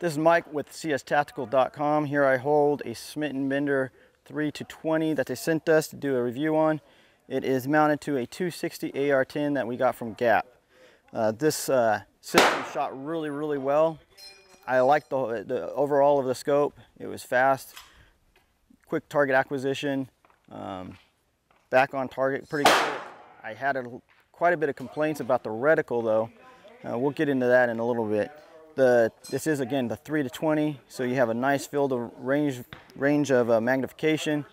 This is Mike with cstactical.com. Here I hold a Schmidt & Bender 3 to 20 that they sent us to do a review on. It is mounted to a 260 AR-10 that we got from Gap. Uh, this uh, system shot really, really well. I liked the, the overall of the scope. It was fast, quick target acquisition, um, back on target pretty good. I had a, quite a bit of complaints about the reticle though. Uh, we'll get into that in a little bit. The, this is again the 3 to 20, so you have a nice field of range, range of uh, magnification.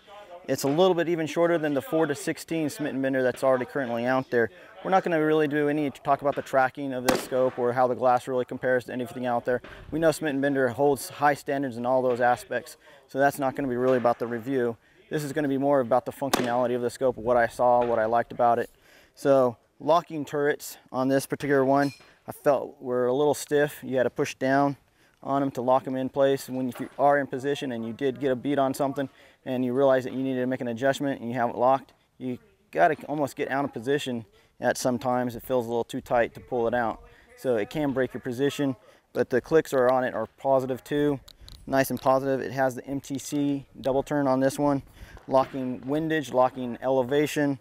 It's a little bit even shorter than the 4 to 16 Smith & Bender that's already currently out there. We're not going to really do any talk about the tracking of this scope or how the glass really compares to anything out there. We know Smith & Bender holds high standards in all those aspects, so that's not going to be really about the review. This is going to be more about the functionality of the scope, what I saw, what I liked about it. So locking turrets on this particular one, I felt were a little stiff. You had to push down on them to lock them in place. When you are in position and you did get a beat on something and you realize that you needed to make an adjustment and you have it locked, you got to almost get out of position at sometimes. It feels a little too tight to pull it out. So it can break your position, but the clicks are on it are positive too. Nice and positive. It has the MTC double turn on this one, locking windage, locking elevation,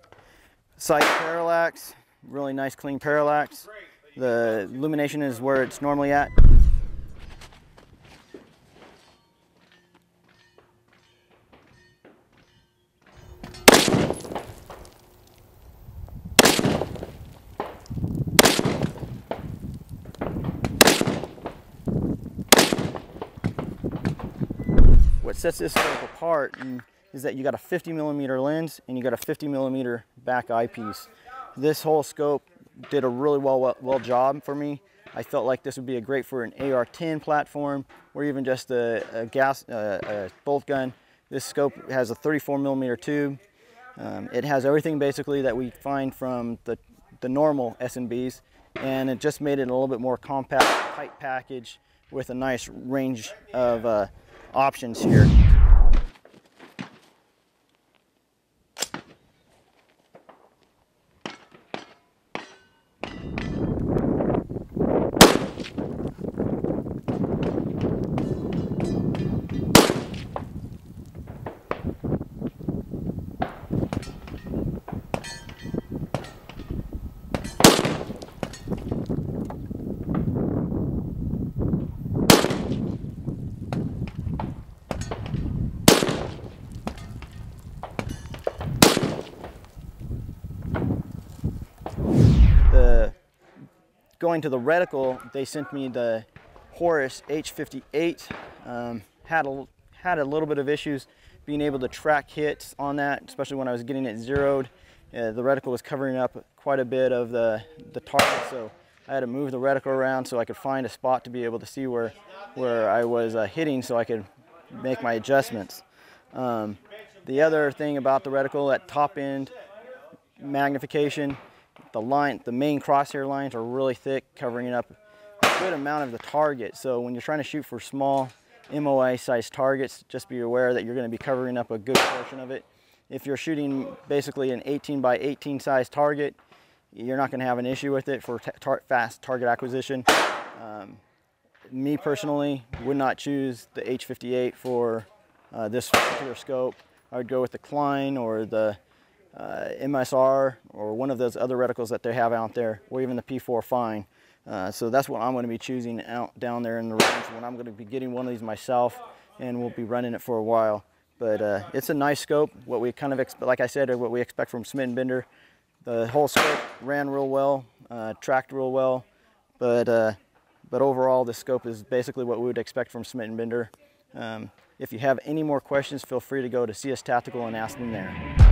sight parallax, really nice clean parallax. The illumination is where it's normally at. What sets this scope apart mm, is that you got a 50 millimeter lens and you got a 50 millimeter back eyepiece. This whole scope did a really well, well, job for me. I felt like this would be a great for an AR-10 platform or even just a, a gas uh, a bolt gun. This scope has a 34 millimeter tube. Um, it has everything basically that we find from the, the normal S&Bs and it just made it a little bit more compact, tight package with a nice range of uh, options here. Going to the reticle, they sent me the Horus H58. Um, had, a, had a little bit of issues being able to track hits on that, especially when I was getting it zeroed. Uh, the reticle was covering up quite a bit of the, the target, so I had to move the reticle around so I could find a spot to be able to see where, where I was uh, hitting so I could make my adjustments. Um, the other thing about the reticle, at top end magnification, the line, the main crosshair lines are really thick, covering up a good amount of the target. So when you're trying to shoot for small MOA size targets, just be aware that you're gonna be covering up a good portion of it. If you're shooting basically an 18 by 18 size target, you're not gonna have an issue with it for tar fast target acquisition. Um, me personally would not choose the H58 for uh, this particular scope. I would go with the Klein or the uh, MSR or one of those other reticles that they have out there, or even the P4 Fine. Uh, so that's what I'm going to be choosing out down there in the range when I'm going to be getting one of these myself, and we'll be running it for a while. But uh, it's a nice scope. What we kind of, expect, like I said, what we expect from Smith & Bender. The whole scope ran real well, uh, tracked real well, but uh, but overall, the scope is basically what we would expect from Smith & Bender. Um, if you have any more questions, feel free to go to CS Tactical and ask them there.